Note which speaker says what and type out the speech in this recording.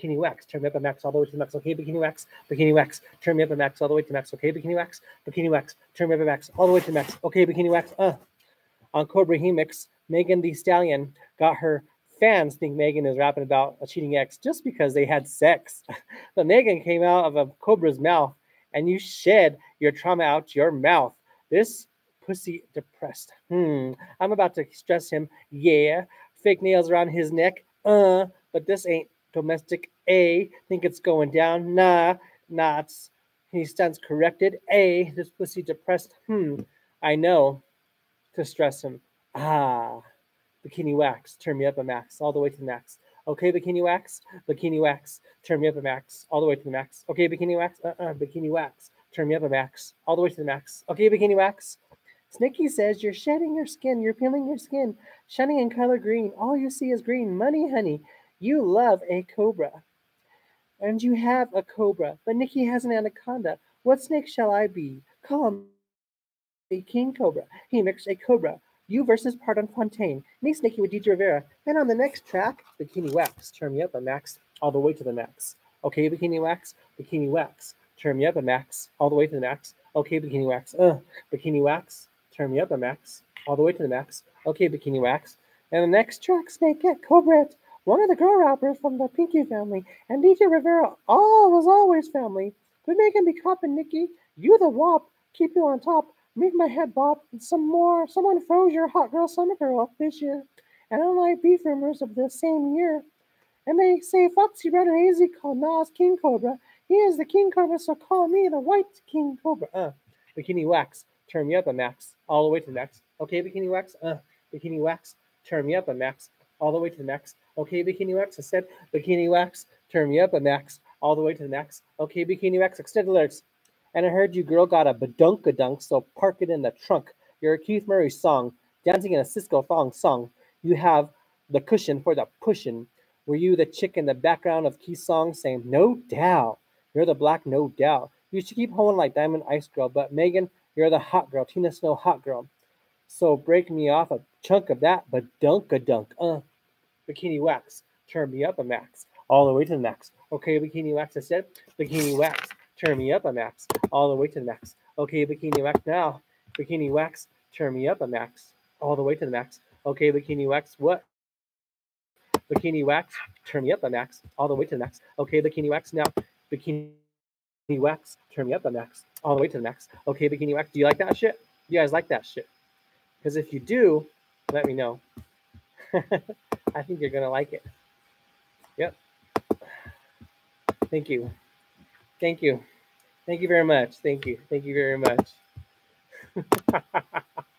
Speaker 1: bikini wax, turn me up a max all the way to the max. Okay, bikini wax, bikini wax, turn me up a max all the way to max. Okay, bikini wax, bikini wax, turn me up a max all the way to max. Okay, bikini wax. Uh, on Cobra Hemix, Megan Thee Stallion got her fans think Megan is rapping about a cheating ex just because they had sex. but Megan came out of a cobra's mouth and you shed your trauma out your mouth. This pussy depressed. Hmm. I'm about to stress him. Yeah. Fake nails around his neck. Uh. But this ain't domestic. A. Think it's going down. Nah. Knots. He stands corrected. A. This pussy depressed. Hmm. I know. To stress him. Ah. Bikini wax. Turn me up a max. All the way to the max. Okay, bikini wax. Bikini wax. Turn me up a max. All the way to the max. Okay, bikini wax. Uh-uh. Bikini wax. Turn me up a max. All the way to the max. Okay, bikini wax. Snakey says you're shedding your skin, you're peeling your skin, shining in color green. All you see is green. Money, honey. You love a cobra. And you have a cobra, but Nikki has an anaconda. What snake shall I be? Call him a king cobra. He makes a cobra. You versus Pardison Fontaine. Me Nikki with DJ Rivera. And on the next track, Bikini Wax. Turn me up a max, all the way to the max. Okay, Bikini Wax, Bikini Wax. Turn me up a max, all the way to the max. Okay, Bikini Wax. Uh, Bikini Wax turn me up a max, all the way to the max. Okay, Bikini Wax. And the next track, Snakette Cobra, one of the girl rappers from the Pinky family, and DJ Rivera, all was always family. Quit making me cop and Nikki, you the wop, keep you on top, make my head bop, and some more. Someone froze your hot girl summer girl up this year. And unlike beef rumors of the same year, and they say Foxy Red and AZ called Nas King Cobra. He is the King Cobra, so call me the White King Cobra. Uh, Bikini Wax turn me up a max, all the way to max. Okay, bikini wax, uh, bikini wax, turn me up a max, all the way to the max. Okay, bikini wax, I said bikini wax, turn me up a max, all the way to the max. Okay, bikini wax, extended alerts. And I heard you girl got a badunkadunk, so park it in the trunk. You're a Keith Murray song, dancing in a Sisqó thong song. You have the cushion for the pushing. Were you the chick in the background of Keith's song saying, No doubt? You're the black, no doubt. You should keep holding like Diamond Ice Girl, but Megan, you're the hot girl, Tina Snow hot girl. So break me off a chunk of that, but dunk a dunk. Uh, bikini wax, turn me up a max, all the way to the max. Okay, bikini wax, I said, bikini wax, turn me up a max, all the way to the max. Okay, bikini wax now, bikini wax, turn me up a max, all the way to the max. Okay, bikini wax, what? Bikini wax, turn me up a max, all the way to the max. Okay, bikini wax now, bikini wax, turn me up a max, all the way to the max. Okay, bikini wax. Do you like that shit? You guys like that shit? Because if you do, let me know. I think you're gonna like it. Yep. Thank you. Thank you. Thank you very much. Thank you. Thank you very much.